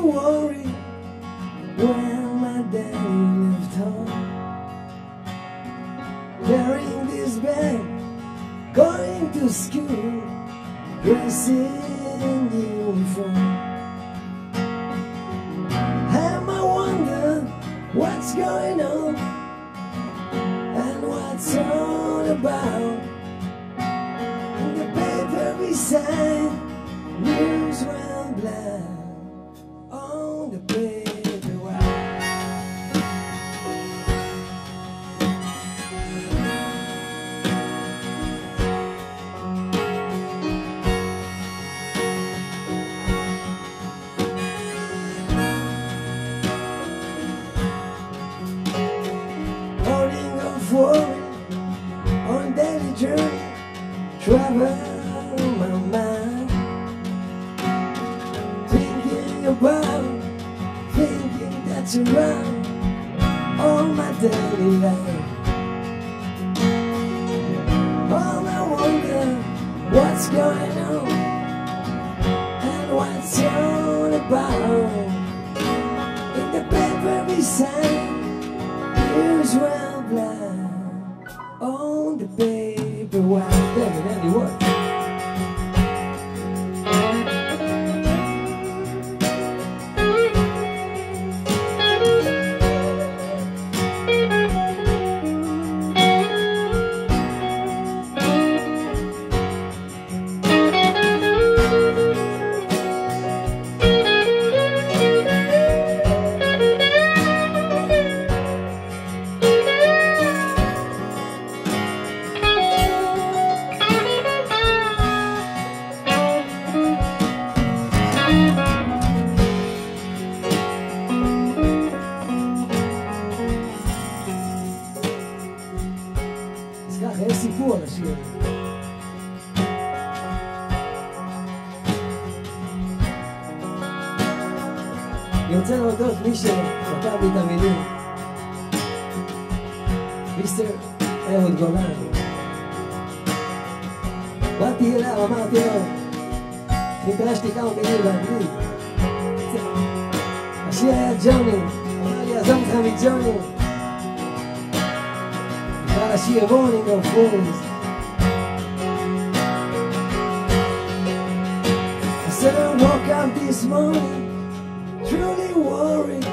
worried when my daddy left home. Carrying this bag, going to school, dressing in uniform. And I wonder what's going on and what's all about. In the paper beside on the white. Morning of worry on daily journey, travel about, thinking that's around all my daily life. All I wonder what's going on and what's all about. In the paper beside Here's well blind on the paper. Damn it, Andy, what? אני רוצה להודות מי שכתב לי את המילים. מיסטר אהוד גולן. באתי אליו, אמרתי לו, נדרשתי כמה מילים באנגלית. השיר היה ג'וני, אמר לי, עזוב אותך מג'וני. נקרא לשיר מורנינג אוף פורס. Said I woke up this morning truly worried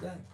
Thank